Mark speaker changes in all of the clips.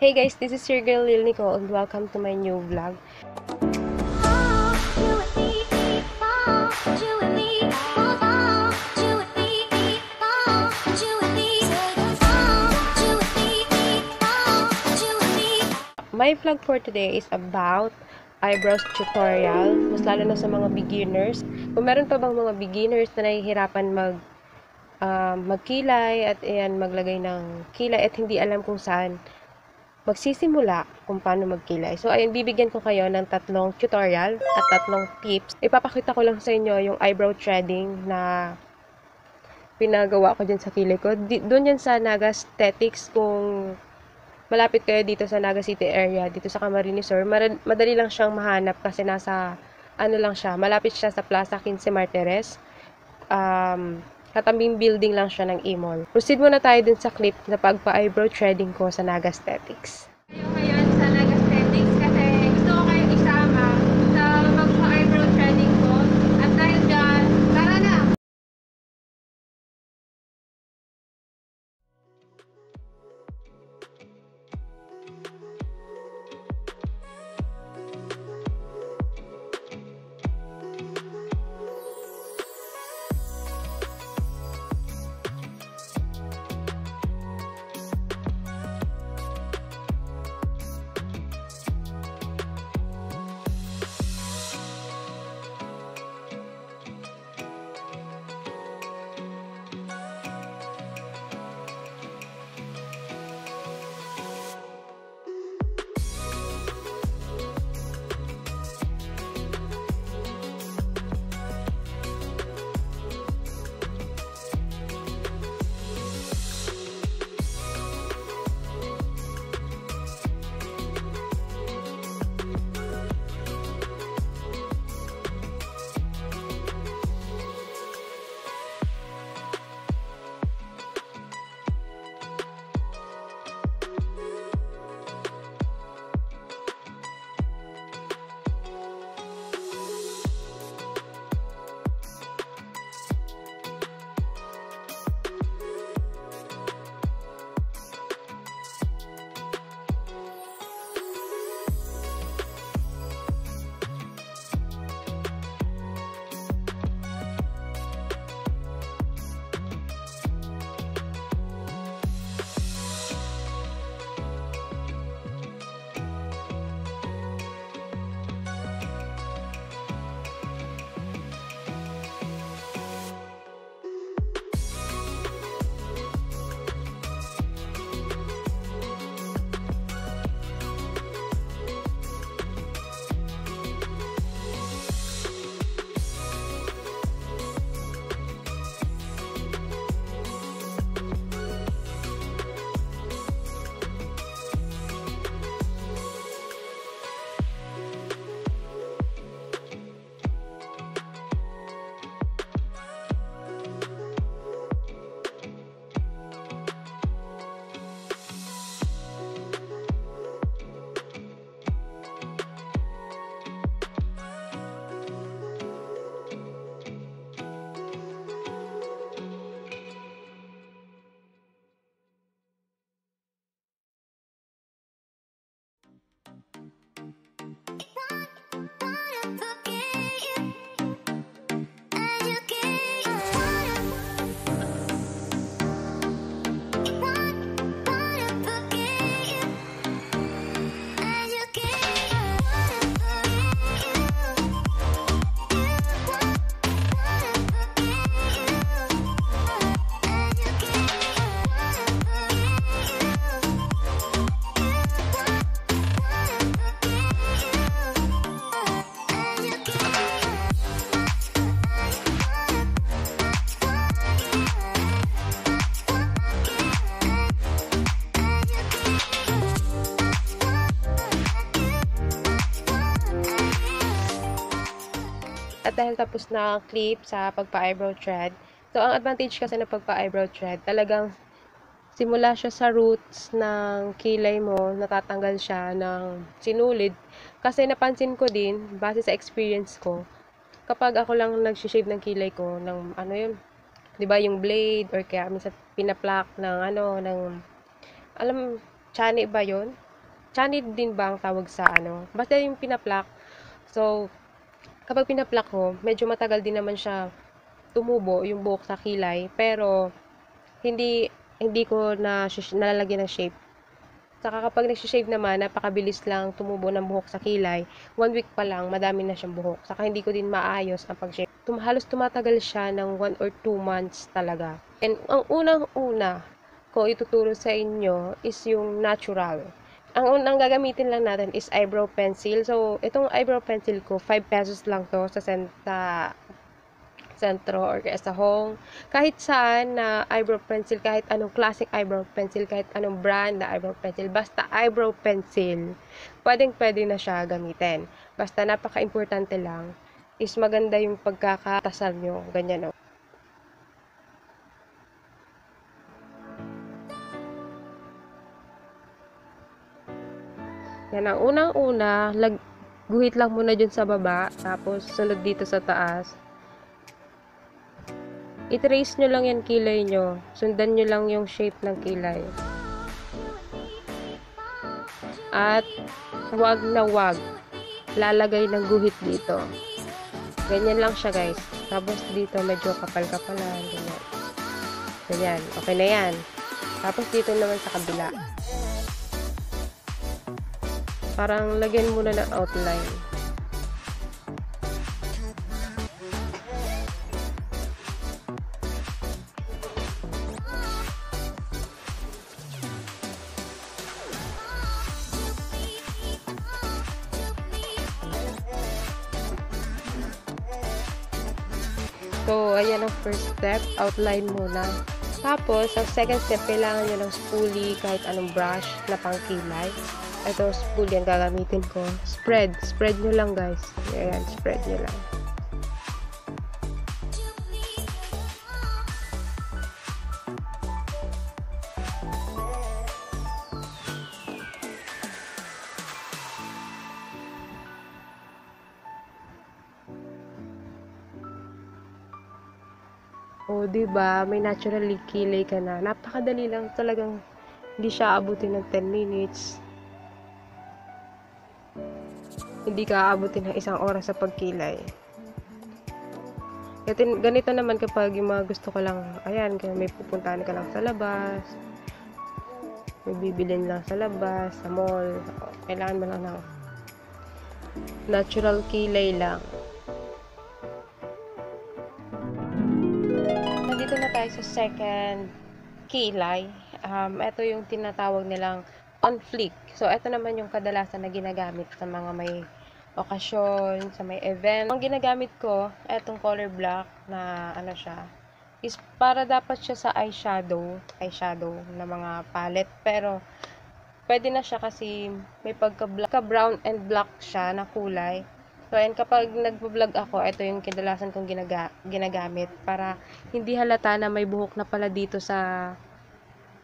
Speaker 1: Hey guys, this is your girl Lil Nicole and welcome to my new vlog. My vlog for today is about eyebrows tutorial, mas lalo na sa mga beginners. Kung meron pa bang mga beginners na nahihirapan mag uh, magkilay at ayan, maglagay ng kilay at hindi alam kung saan magsisimula kung paano magkilay. So, ayun, bibigyan ko kayo ng tatlong tutorial at tatlong tips. Ipapakita ko lang sa inyo yung eyebrow threading na pinagawa ko dyan sa kilay ko. Doon yan sa Naga Aesthetics kung malapit kayo dito sa Naga City area, dito sa Camarines Sur, madali lang siyang mahanap kasi nasa, ano lang siya, malapit siya sa Plaza 15 Martires. Um, katambing building lang siya ng e-mall. Proceed muna tayo dun sa clip na pagpa-eyebrow threading ko sa Naga Aesthetics.
Speaker 2: Dahil
Speaker 1: tapos na ang clip sa pagpa-eyebrow thread, so ang advantage kasi ng pagpa-eyebrow thread, talagang simula siya sa roots ng kilay mo, natatanggal siya ng sinulid. Kasi napansin ko din, base sa experience ko, kapag ako lang nag-shave ng kilay ko, ng ano yun, 'di ba yung blade or kaya minsan pinaplak ng ano ng alam chani ba 'yon? chanid din ba ang tawag sa ano? Basta yung pinaplak. So, kapag pinaplak ko, medyo matagal din naman siya tumubo yung buhok sa kilay. Pero, hindi hindi ko na nalalagyan ng shape. Saka kapag nag-shave naman, napakabilis lang tumubo ng buhok sa kilay. One week pa lang, madami na siyang buhok. Saka hindi ko din maayos ang pag-shave. Tum halos tumatagal siya ng 1 or 2 months talaga. And ang unang-una ko ituturo sa inyo is yung natural. Ang unang gagamitin lang natin is eyebrow pencil. So, itong eyebrow pencil ko, 5 pesos lang to sa, sa sentro or sa home. Kahit saan na eyebrow pencil, kahit anong classic eyebrow pencil, kahit anong brand na eyebrow pencil, basta eyebrow pencil, pwedeng pwede na siya gamitin. Basta napaka-importante lang is maganda yung pagkakatasal nyo. Ganyan o. Yan ang unang-una, lag guhit lang muna dyan sa baba, tapos sunod dito sa taas. I-trace nyo lang yan kilay nyo. Sundan nyo lang yung shape ng kilay. At wag na wag lalagay ng guhit dito. Ganyan lang siya guys. Tapos dito medyo kapal-kapalan. Ganyan. Ganyan. Okay na yan. Tapos dito naman sa kabila. Parang lagyan muna ng outline. So, ayan ang first step. Outline muna. Tapos, ang second step, kailangan nyo ng spoolie, kahit anong brush na pangkilay. Ito, spoolie ang gagamitin ko. Spread. Spread nyo lang, guys. Ayan, spread nyo lang. O, oh, ba May naturally kilay ka na. Napakadali lang talagang hindi siya abutin ng 10 minutes. Hindi ka aabutin ng isang oras sa pagkilay. Ganito naman kapag yung mga gusto ko lang, ayan, kaya may pupuntahan ka lang sa labas, may bibilin lang sa labas, sa mall, kailangan mo lang ng natural kilay lang. Nandito na tayo sa second kilay. Um, ito yung tinatawag nilang on flick. So, ito naman yung kadalasan na ginagamit sa mga may okasyon, sa may event. Ang ginagamit ko, etong color black na ano siya, is para dapat siya sa eyeshadow, eyeshadow na mga palette. Pero, pwede na siya kasi may pagka-brown and black siya na kulay. So, ayan, kapag nagpo-vlog ako, ito yung kadalasan kong ginaga ginagamit para hindi halata na may buhok na pala dito sa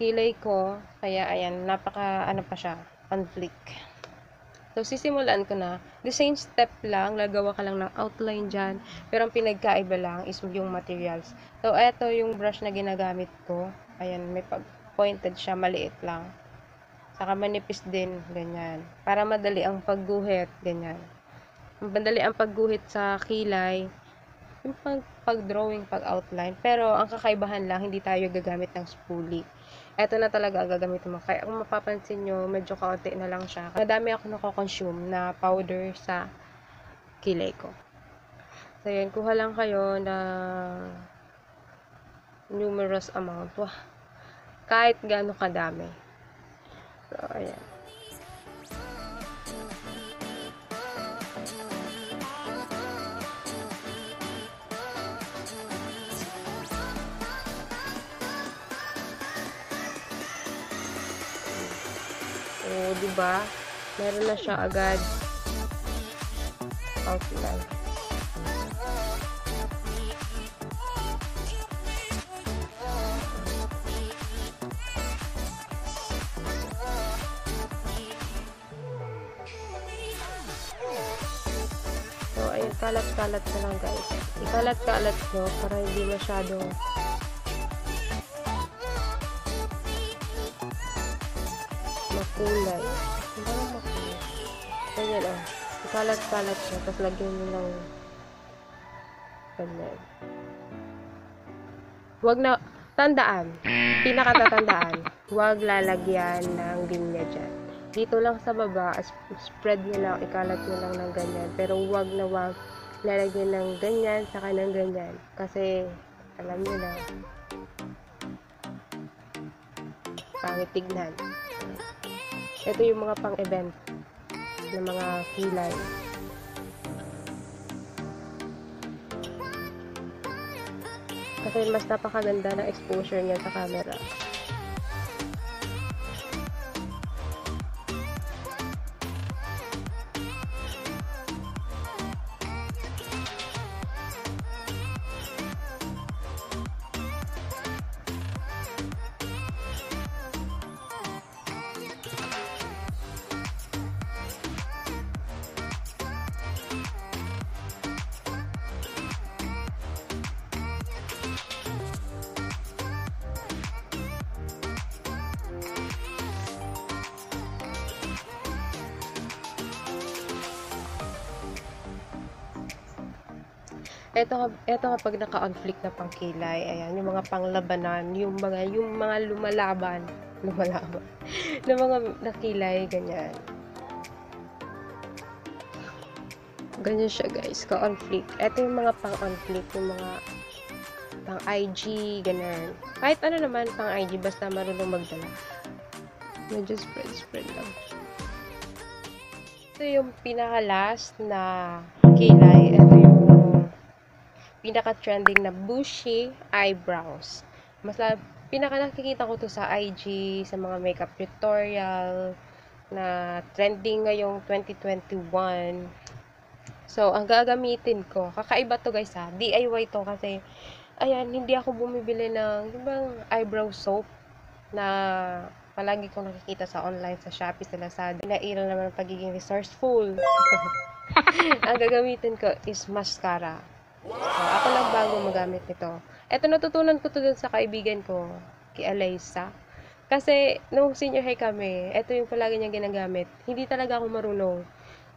Speaker 1: kilay ko. Kaya, ayan, napaka, ano pa siya, on. So, sisimulan ko na. The same step lang, lagawa ka lang ng outline dyan. Pero, ang pinagkaiba lang is yung materials. So, eto yung brush na ginagamit ko. Ayan, may pag-pointed siya, maliit lang. Saka manipis din, ganyan. Para madali ang pagguhit, ganyan. Madali ang pagguhit sa kilay, pag, pag-drawing, pag-outline. Pero, ang kakaibahan lang, hindi tayo gagamit ng spoolie. Ito na talaga ang gagamitin mo. Kaya kung mapapansin nyo, medyo kaunti na lang siya. Madami ako nako-consume na powder sa kilay ko. So, yan. Kuha lang kayo na numerous amount. Wah, kahit gaano kadami. So, ayan. Di ba? Meron na siya agad outline. So, ayun, kalat-kalat na lang guys. Ikalat-kalat nyo para hindi masyadong makulay. Hindi naman makulit. Ganyan oh. Kalat-kalat siya. Tapos lagyan mo ng ganyan. Huwag na, tandaan, pinakatatandaan, huwag lalagyan ng linya dyan. Dito lang sa baba, spread nyo lang, ikalat nyo lang ng ganyan. Pero huwag na huwag lalagyan ng ganyan, saka ng ganyan. Kasi, alam nyo na, pangit tignan. Ito yung mga pang-event ng mga kilay. Kasi mas napakaganda ng exposure niya sa camera. Ito, ito kapag naka-conflict na pangkilay, ayan, yung mga panglabanan, yung mga, yung mga lumalaban, lumalaban, na mga nakilay, ganyan. Ganyan siya guys, ka-conflict. Ito yung mga pang-conflict, yung mga pang IG, ganyan. Kahit ano naman pang IG, basta marunong magdala. Medyo spread-spread lang. Ito yung pinaka-last na kilay. Ito yung pinaka-trending na bushy eyebrows. Mas pinaka nakikita ko to sa IG, sa mga makeup tutorial na trending ngayong 2021. So, ang gagamitin ko, kakaiba to guys ha, DIY to kasi, ayan, hindi ako bumibili ng, yung bang eyebrow soap na palagi kong nakikita sa online, sa Shopee, sa Lazada. Nairal naman ang pagiging resourceful. ang gagamitin ko is mascara. So, ako lang bago magamit nito. Ito natutunan ko to dun sa kaibigan ko, kay Alaysa. Kasi, nung senior high kami, ito yung palagi niya ginagamit. Hindi talaga ako marunong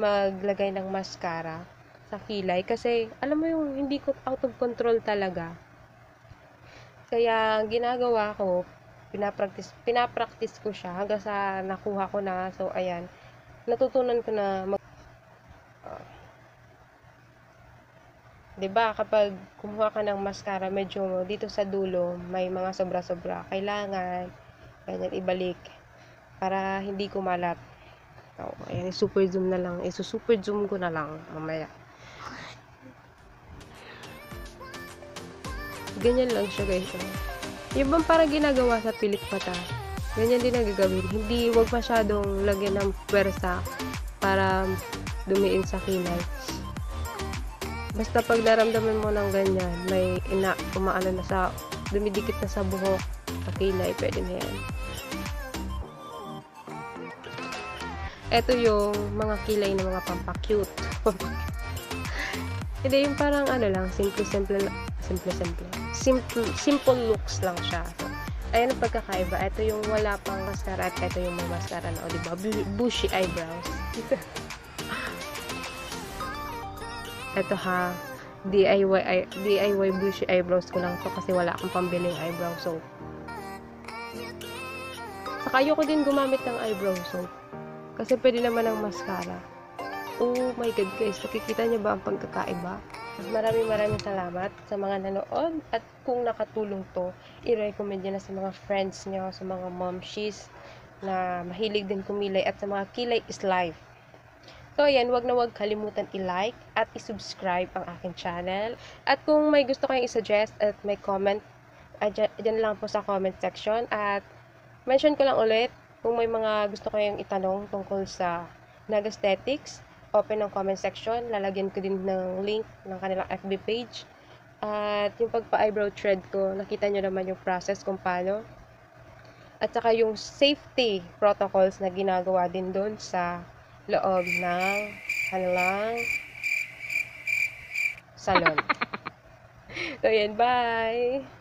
Speaker 1: maglagay ng mascara sa kilay. Kasi, alam mo yung hindi ko out of control talaga. Kaya, ginagawa ko, pinapractice, pinapractice ko siya hanggang sa nakuha ko na. So, ayan. Natutunan ko na mag 'di ba? Kapag kumuha ka ng mascara medyo dito sa dulo may mga sobra-sobra kailangan ganyan ibalik para hindi kumalat. So, ayan super zoom na lang. Iso super zoom ko na lang mamaya. Ganyan lang siya guys oh. yung bang parang ginagawa sa pilik mata ganyan din ang gagawin. Hindi wag masyadong lagyan ng pwersa para dumiin sa kilay Basta pag naramdaman mo ng ganyan, may ina, umaano na sa, dumidikit na sa buhok, sa kilay, pwede na yan. Ito yung mga kilay ng mga pampakute. Hindi, yung parang ano lang, simple, simple, simple, simple. Looks lang siya. So, ayan ang pagkakaiba. Ito yung wala pang mascara at ito yung may mascara na, o diba? Bu- Bushy eyebrows. Ito ha, DIY, DIY bushy eyebrows ko lang to kasi wala akong pambiling eyebrow soap. Saka ayoko din gumamit ng eyebrow soap. Kasi pwede naman ng mascara. Oh my god guys, nakikita niyo ba ang pagkakaiba? Maraming maraming salamat sa mga nanood at kung nakatulong to, i-recommend nyo na sa mga friends nyo, sa mga momshies na mahilig din kumilay at sa mga kilay is life. So, ayan, wag na wag kalimutan i-like at i-subscribe ang aking channel. At kung may gusto kayong i-suggest at may comment, dyan, lang po sa comment section. At mention ko lang ulit, kung may mga gusto kayong itanong tungkol sa Nagasthetics, open ang comment section. Lalagyan ko din ng link ng kanilang FB page. At yung pagpa-eyebrow thread ko, nakita nyo naman yung process kung paano. At saka yung safety protocols na ginagawa din doon sa loob ng kanilang salon. so, yan. Bye!